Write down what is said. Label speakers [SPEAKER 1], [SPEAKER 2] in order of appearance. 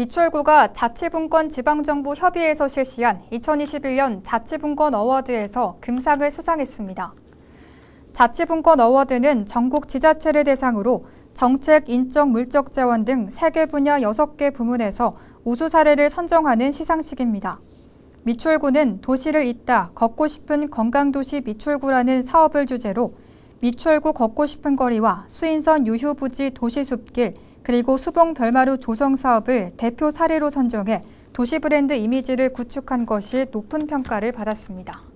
[SPEAKER 1] 미추홀구가 자치분권 지방정부 협의회에서 실시한 2021년 자치분권 어워드에서 금상을 수상했습니다. 자치분권 어워드는 전국 지자체를 대상으로 정책, 인적, 물적 자원 등 3개 분야 6개 부문에서 우수 사례를 선정하는 시상식입니다. 미추홀구는 도시를 잇다 걷고 싶은 건강도시 미추홀구라는 사업을 주제로 미추홀구 걷고 싶은 거리와 수인선 유휴부지 도시숲길, 그리고 수봉 별마루 조성 사업을 대표 사례로 선정해 도시 브랜드 이미지를 구축한 것이 높은 평가를 받았습니다.